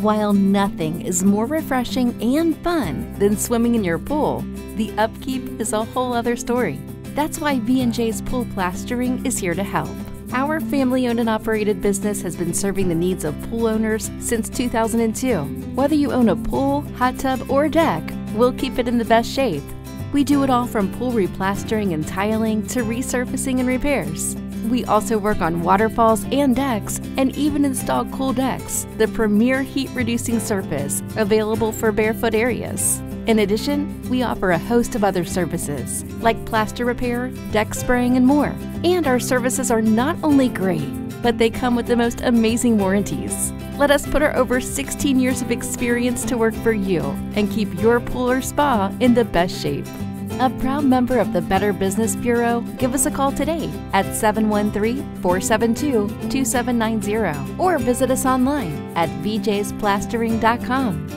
While nothing is more refreshing and fun than swimming in your pool, the upkeep is a whole other story. That's why V&J's Pool Plastering is here to help. Our family owned and operated business has been serving the needs of pool owners since 2002. Whether you own a pool, hot tub, or deck, we'll keep it in the best shape. We do it all from pool replastering and tiling to resurfacing and repairs. We also work on waterfalls and decks and even install Kool Decks, the premier heat reducing surface available for barefoot areas. In addition, we offer a host of other services like plaster repair, deck spraying, and more. And our services are not only great, but they come with the most amazing warranties. Let us put our over 16 years of experience to work for you and keep your pool or spa in the best shape. A proud member of the Better Business Bureau, give us a call today at 713 472 2790 or visit us online at vjsplastering.com.